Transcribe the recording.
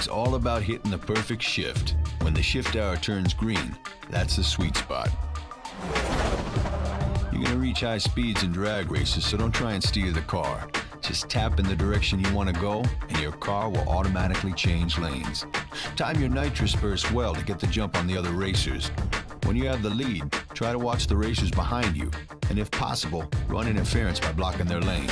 is all about hitting the perfect shift. When the shift hour turns green, that's the sweet spot. You're gonna reach high speeds in drag races, so don't try and steer the car. Just tap in the direction you want to go, and your car will automatically change lanes. Time your nitrous burst well to get the jump on the other racers. When you have the lead, try to watch the racers behind you, and if possible, run interference by blocking their lane.